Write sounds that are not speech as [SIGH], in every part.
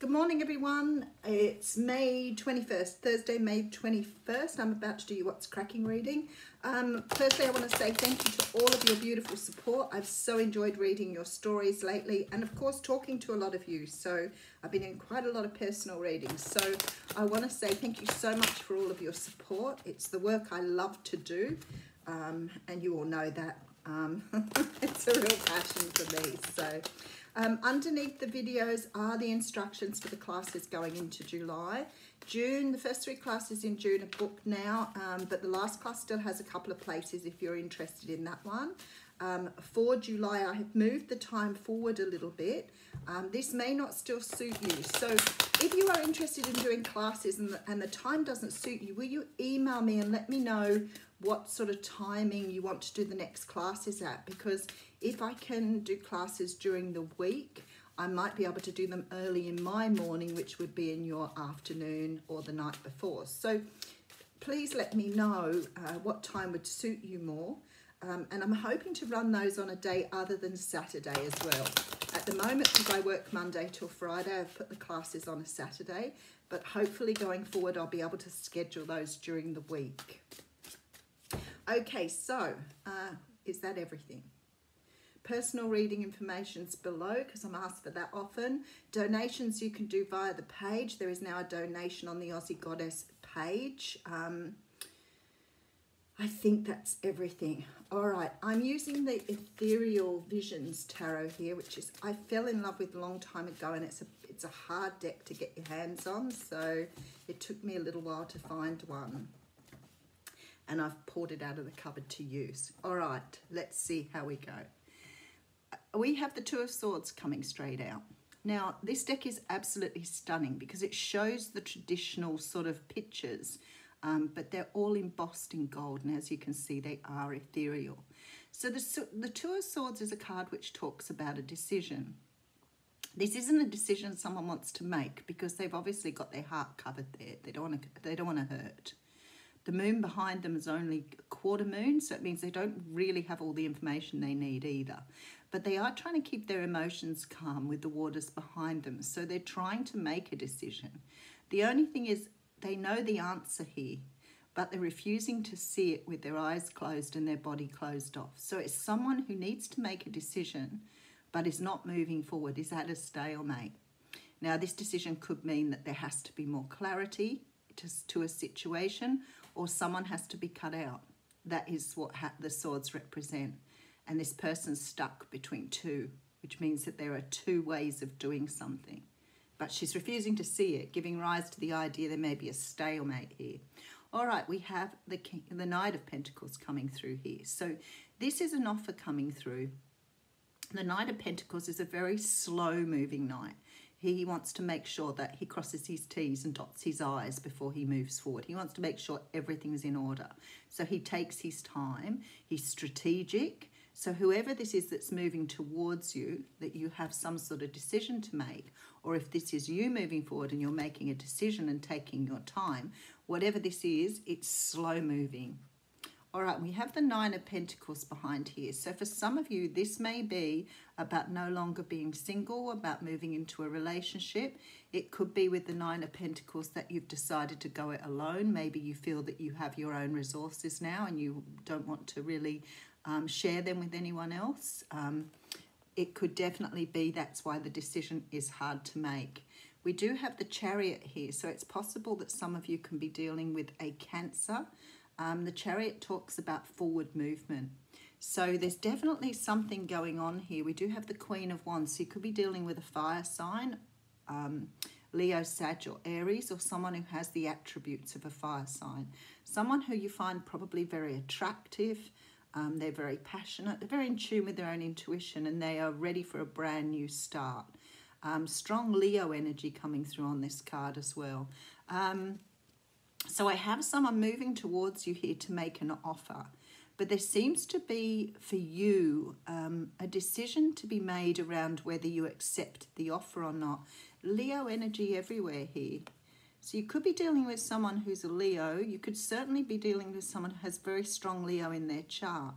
Good morning, everyone. It's May 21st, Thursday, May 21st. I'm about to do you What's Cracking reading. Um, firstly, I want to say thank you to all of your beautiful support. I've so enjoyed reading your stories lately and, of course, talking to a lot of you. So, I've been in quite a lot of personal readings. So, I want to say thank you so much for all of your support. It's the work I love to do, um, and you all know that. Um, [LAUGHS] it's a real passion for me. So, um, underneath the videos are the instructions for the classes going into July. June, the first three classes in June are booked now, um, but the last class still has a couple of places if you're interested in that one. Um, for July, I have moved the time forward a little bit. Um, this may not still suit you. So if you are interested in doing classes and the, and the time doesn't suit you, will you email me and let me know what sort of timing you want to do the next classes at? Because if I can do classes during the week, I might be able to do them early in my morning, which would be in your afternoon or the night before. So please let me know uh, what time would suit you more. Um, and I'm hoping to run those on a day other than Saturday as well. At the moment, because I work Monday till Friday, I've put the classes on a Saturday, but hopefully going forward, I'll be able to schedule those during the week. Okay, so uh, is that everything? Personal reading information's below because I'm asked for that often. Donations you can do via the page. There is now a donation on the Aussie Goddess page. Um, I think that's everything. All right, I'm using the Ethereal Visions Tarot here, which is I fell in love with a long time ago, and it's a it's a hard deck to get your hands on, so it took me a little while to find one. And I've poured it out of the cupboard to use. All right, let's see how we go we have the Two of Swords coming straight out. Now, this deck is absolutely stunning because it shows the traditional sort of pictures, um, but they're all embossed in gold, and as you can see, they are ethereal. So the, the Two of Swords is a card which talks about a decision. This isn't a decision someone wants to make because they've obviously got their heart covered there. They don't want to, they don't want to hurt. The moon behind them is only a quarter moon, so it means they don't really have all the information they need either but they are trying to keep their emotions calm with the waters behind them. So they're trying to make a decision. The only thing is, they know the answer here, but they're refusing to see it with their eyes closed and their body closed off. So it's someone who needs to make a decision, but is not moving forward, is at a stalemate. Now, this decision could mean that there has to be more clarity to, to a situation, or someone has to be cut out. That is what the swords represent and this person's stuck between two, which means that there are two ways of doing something. But she's refusing to see it, giving rise to the idea there may be a stalemate here. All right, we have the, King, the Knight of Pentacles coming through here. So this is an offer coming through. The Knight of Pentacles is a very slow moving knight. He wants to make sure that he crosses his T's and dots his I's before he moves forward. He wants to make sure everything's in order. So he takes his time. He's strategic. So whoever this is that's moving towards you, that you have some sort of decision to make, or if this is you moving forward and you're making a decision and taking your time, whatever this is, it's slow moving. All right, we have the Nine of Pentacles behind here. So for some of you, this may be about no longer being single, about moving into a relationship. It could be with the Nine of Pentacles that you've decided to go it alone. Maybe you feel that you have your own resources now and you don't want to really um, share them with anyone else. Um, it could definitely be that's why the decision is hard to make. We do have the chariot here, so it's possible that some of you can be dealing with a cancer. Um, the chariot talks about forward movement. So there's definitely something going on here. We do have the Queen of Wands, so you could be dealing with a fire sign, um, Leo, Sag or Aries, or someone who has the attributes of a fire sign. Someone who you find probably very attractive, um, they're very passionate. They're very in tune with their own intuition and they are ready for a brand new start. Um, strong Leo energy coming through on this card as well. Um, so I have someone moving towards you here to make an offer. But there seems to be, for you, um, a decision to be made around whether you accept the offer or not. Leo energy everywhere here. So you could be dealing with someone who's a Leo. You could certainly be dealing with someone who has very strong Leo in their chart.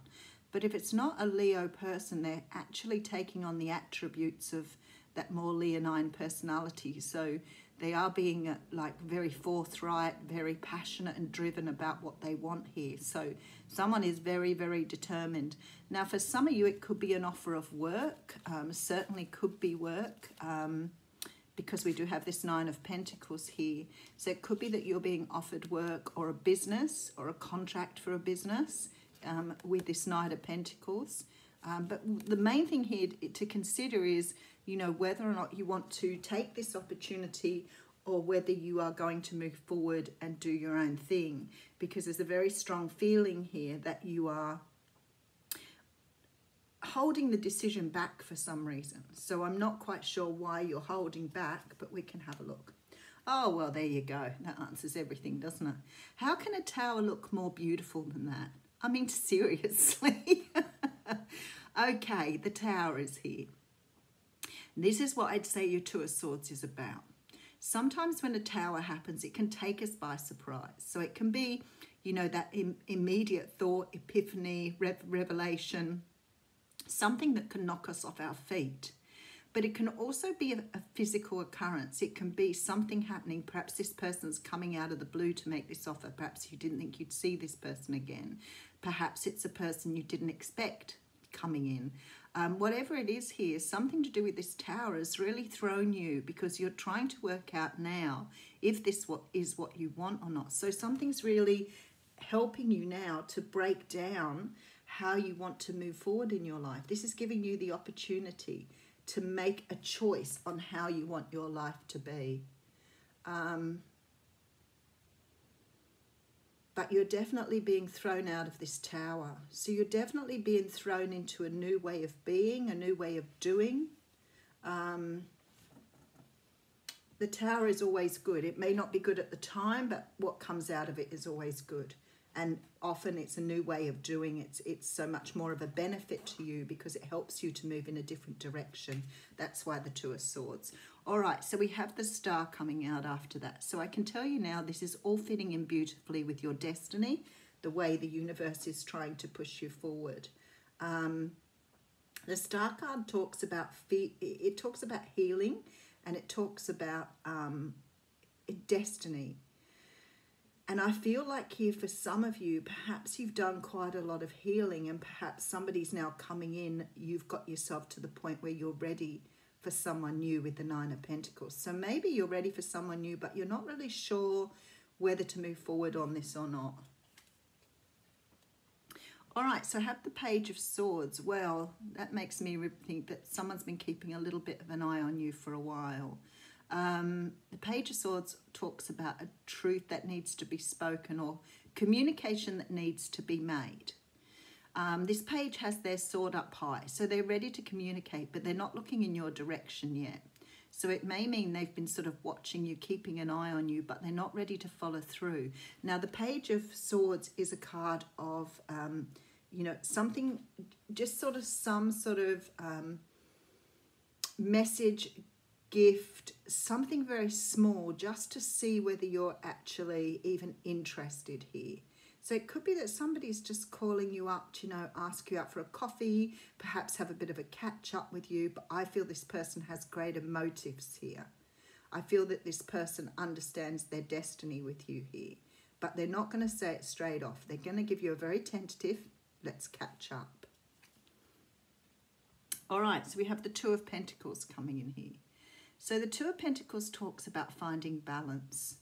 But if it's not a Leo person, they're actually taking on the attributes of that more leonine personality. So they are being uh, like very forthright, very passionate and driven about what they want here. So someone is very, very determined. Now, for some of you, it could be an offer of work. Um, certainly could be work. Um, because we do have this Nine of Pentacles here. So it could be that you're being offered work or a business or a contract for a business um, with this Knight of Pentacles. Um, but the main thing here to consider is, you know, whether or not you want to take this opportunity or whether you are going to move forward and do your own thing. Because there's a very strong feeling here that you are holding the decision back for some reason. So I'm not quite sure why you're holding back, but we can have a look. Oh, well, there you go. That answers everything, doesn't it? How can a tower look more beautiful than that? I mean, [LAUGHS] seriously. [LAUGHS] [LAUGHS] okay, the tower is here. This is what I'd say your Two of Swords is about. Sometimes when a tower happens, it can take us by surprise. So it can be, you know, that Im immediate thought, epiphany, rev revelation, something that can knock us off our feet. But it can also be a, a, physical occurrence. It can be something happening. Perhaps this person's coming out of the blue to make this offer. Perhaps you didn't think you'd see this person again. Perhaps it's a person you didn't expect coming in. Um, whatever it is here, something to do with this tower has really thrown you because you're trying to work out now if this what is what you want or not. So something's really helping you now to break down how you want to move forward in your life. This is giving you the opportunity to make a choice on how you want your life to be. Um, but you're definitely being thrown out of this tower. So you're definitely being thrown into a new way of being, a new way of doing. Um, the tower is always good. It may not be good at the time, but what comes out of it is always good and often it's a new way of doing it. It's so much more of a benefit to you because it helps you to move in a different direction. That's why the Two of Swords. All right, so we have the star coming out after that. So I can tell you now this is all fitting in beautifully with your destiny, the way the universe is trying to push you forward. Um, the star card talks about it talks about healing and it talks about um, destiny and I feel like here for some of you, perhaps you've done quite a lot of healing and perhaps somebody's now coming in. You've got yourself to the point where you're ready for someone new with the Nine of Pentacles. So maybe you're ready for someone new, but you're not really sure whether to move forward on this or not. All right, so have the Page of Swords. Well, that makes me think that someone's been keeping a little bit of an eye on you for a while. Um, the Page of Swords talks about a truth that needs to be spoken or communication that needs to be made. Um, this page has their sword up high, so they're ready to communicate, but they're not looking in your direction yet. So it may mean they've been sort of watching you, keeping an eye on you, but they're not ready to follow through. Now, the Page of Swords is a card of, um, you know, something, just sort of some sort of um, message gift, something very small, just to see whether you're actually even interested here. So it could be that somebody's just calling you up to, you know, ask you out for a coffee, perhaps have a bit of a catch up with you, but I feel this person has greater motives here. I feel that this person understands their destiny with you here, but they're not going to say it straight off. They're going to give you a very tentative, let's catch up. All right, so we have the Two of Pentacles coming in here. So the Two of Pentacles talks about finding balance.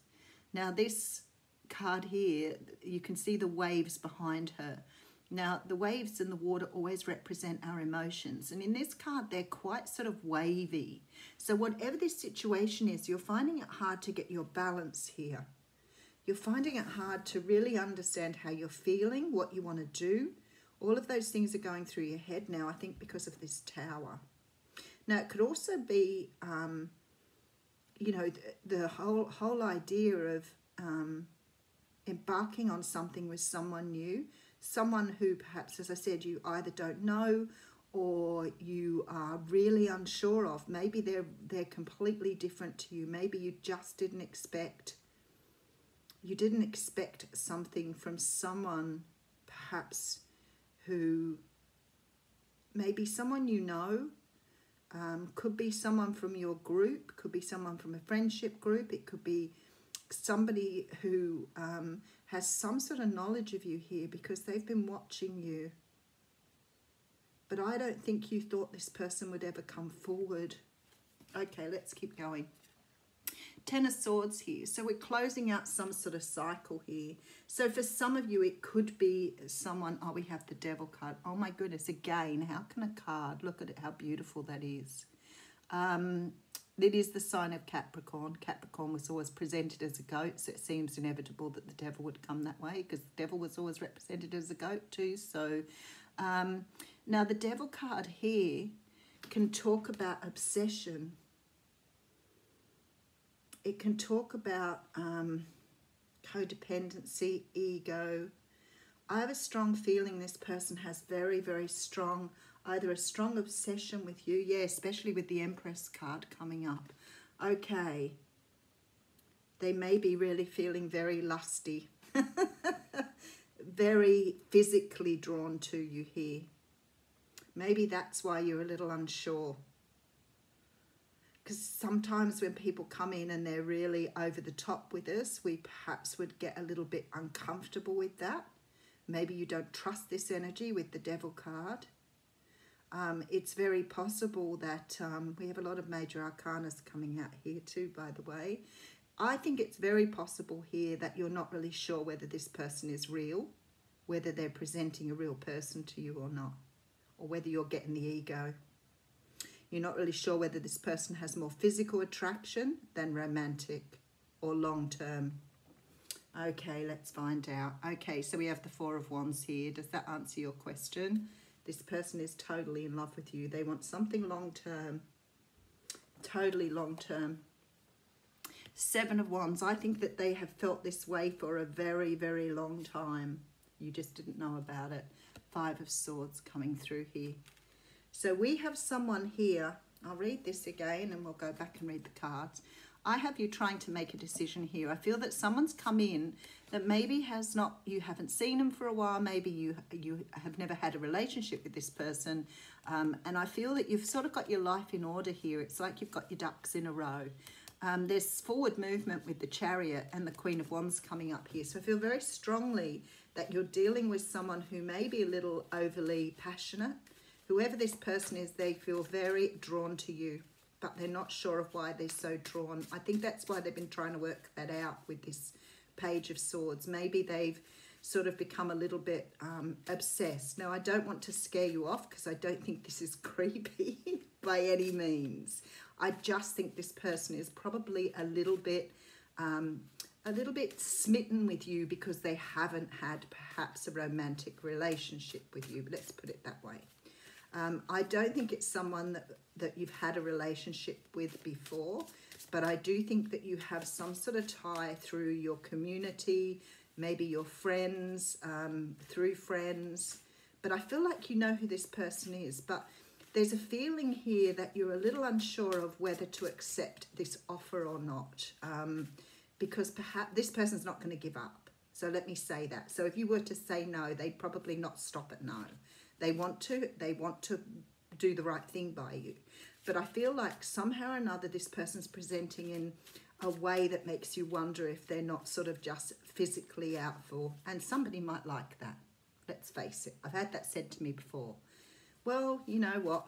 Now this card here, you can see the waves behind her. Now, the waves in the water always represent our emotions. And in this card, they're quite sort of wavy. So whatever this situation is, you're finding it hard to get your balance here. You're finding it hard to really understand how you're feeling, what you want to do. All of those things are going through your head now, I think, because of this tower. Now, it could also be, um, you know, the, the, whole whole idea of um, embarking on something with someone new, someone who perhaps, as I said, you either don't know or you are really unsure of. Maybe they're they're completely different to you. Maybe you just didn't expect you didn't expect something from someone perhaps who maybe someone you know Um, could be someone from your group, could be someone from a friendship group, it could be somebody who um, has some sort of knowledge of you here because they've been watching you. But I don't think you thought this person would ever come forward. Okay, let's keep going. Ten of Swords here. So we're closing out some sort of cycle here. So for some of you, it could be someone, oh, we have the Devil card. Oh my goodness, again, how can a card, look at it, how beautiful that is. Um, it is the sign of Capricorn. Capricorn was always presented as a goat, so it seems inevitable that the devil would come that way because the devil was always represented as a goat too. So um, now the devil card here can talk about obsession it can talk about um, codependency, ego. I have a strong feeling this person has very, very strong, either a strong obsession with you, yeah, especially with the Empress card coming up. Okay, they may be really feeling very lusty, [LAUGHS] very physically drawn to you here. Maybe that's why you're a little unsure because sometimes when people come in and they're really over the top with us, we perhaps would get a little bit uncomfortable with that. Maybe you don't trust this energy with the devil card. Um, it's very possible that um, we have a lot of major arcanas coming out here too, by the way. I think it's very possible here that you're not really sure whether this person is real, whether they're presenting a real person to you or not, or whether you're getting the ego. You're not really sure whether this person has more physical attraction than romantic or long term. Okay, let's find out. Okay, so we have the Four of Wands here. Does that answer your question? This person is totally in love with you. They want something long term. Totally long term. Seven of Wands. I think that they have felt this way for a very, very long time. You just didn't know about it. Five of Swords coming through here. So we have someone here. I'll read this again and we'll go back and read the cards. I have you trying to make a decision here. I feel that someone's come in that maybe has not, you haven't seen them for a while, maybe you you have never had a relationship with this person, um, and I feel that you've sort of got your life in order here. It's like you've got your ducks in a row. Um, there's forward movement with the chariot and the Queen of Wands coming up here. So I feel very strongly that you're dealing with someone who may be a little overly passionate, Whoever this person is, they feel very drawn to you, but they're not sure of why they're so drawn. I think that's why they've been trying to work that out with this Page of Swords. Maybe they've sort of become a little bit um, obsessed. Now, I don't want to scare you off because I don't think this is [LAUGHS] creepy by any means. I just think this person is probably a little bit um, a little bit smitten with you because they haven't had perhaps a romantic relationship with you. Let's put it that way. Um, I don't think it's someone that, that you've had a relationship with before, but I do think that you have some sort of tie through your community, maybe your friends, um, through friends. But I feel like you know who this person is. But there's a feeling here that you're a little unsure of whether to accept this offer or not. Um, because perhaps this person's not going to give up. So let me say that. So if you were to say no, they'd probably not stop at no. They want to, they want to do the right thing by you. But I feel like somehow or another this person's presenting in a way that makes you wonder if they're not sort of just physically out for, and somebody might like that. Let's face it. I've had that said to me before. Well, you know what?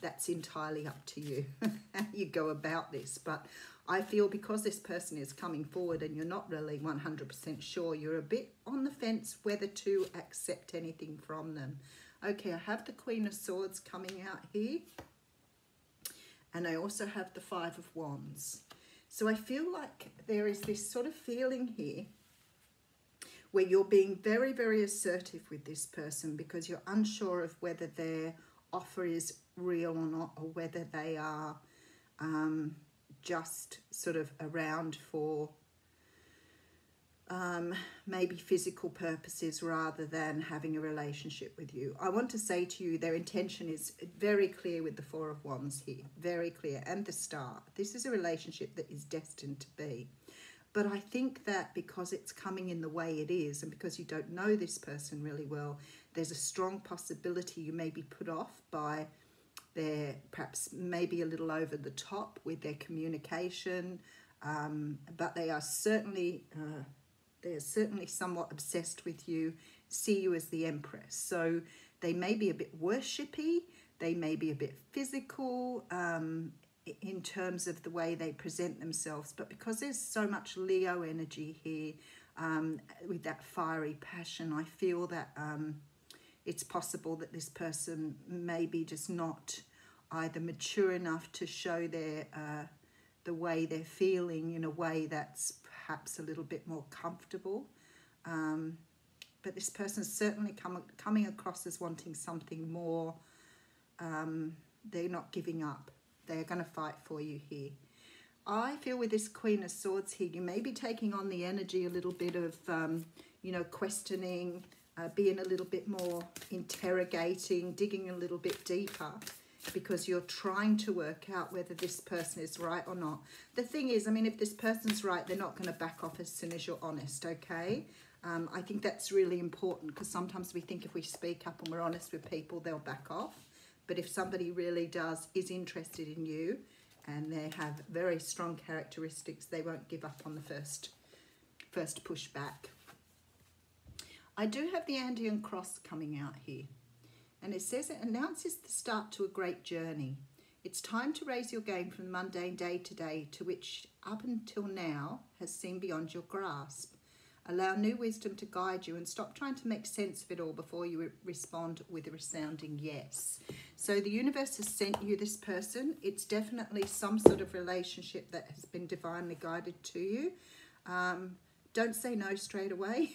That's entirely up to you [LAUGHS] how you go about this. But I feel because this person is coming forward and you're not really 100% sure, you're a bit on the fence whether to accept anything from them. Okay, I have the Queen of Swords coming out here. And I also have the Five of Wands. So I feel like there is this sort of feeling here where you're being very, very assertive with this person because you're unsure of whether their offer is real or not or whether they are um, just sort of around for um, maybe physical purposes rather than having a relationship with you. I want to say to you, their intention is very clear with the Four of Wands here, very clear, and the Star. This is a relationship that is destined to be. But I think that because it's coming in the way it is, and because you don't know this person really well, there's a strong possibility you may be put off by they're perhaps maybe a little over the top with their communication, um, but they are certainly uh, they are certainly somewhat obsessed with you, see you as the empress. So they may be a bit worshipy, they may be a bit physical um, in terms of the way they present themselves, but because there's so much Leo energy here um, with that fiery passion, I feel that um, it's possible that this person may be just not either mature enough to show their uh, the way they're feeling in a way that's perhaps a little bit more comfortable. Um, but this person is certainly come, coming across as wanting something more. Um, they're not giving up. They're going to fight for you here. I feel with this Queen of Swords here, you may be taking on the energy a little bit of, um, you know, questioning, uh, being a little bit more interrogating, digging a little bit deeper because you're trying to work out whether this person is right or not. The thing is, I mean, if this person's right, they're not going to back off as soon as you're honest, okay? Um, I think that's really important because sometimes we think if we speak up and we're honest with people, they'll back off. But if somebody really does, is interested in you and they have very strong characteristics, they won't give up on the first, first pushback. I do have the Andean cross coming out here. And it says it announces the start to a great journey. It's time to raise your game from the mundane day to day to which up until now has seemed beyond your grasp. Allow new wisdom to guide you and stop trying to make sense of it all before you respond with a resounding yes. So the universe has sent you this person. It's definitely some sort of relationship that has been divinely guided to you. Um, don't say no straight away.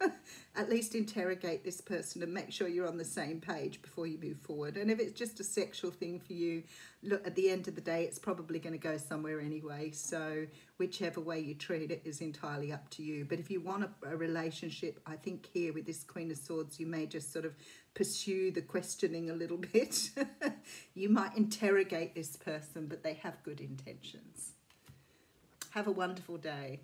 [LAUGHS] At least interrogate this person and make sure you're on the same page before you move forward. And if it's just a sexual thing for you, look, at the end of the day, it's probably going to go somewhere anyway. So whichever way you treat it is entirely up to you. But if you want a, a relationship, I think here with this Queen of Swords, you may just sort of pursue the questioning a little [LAUGHS] bit. you might interrogate this person, but they have good intentions. Have a wonderful day.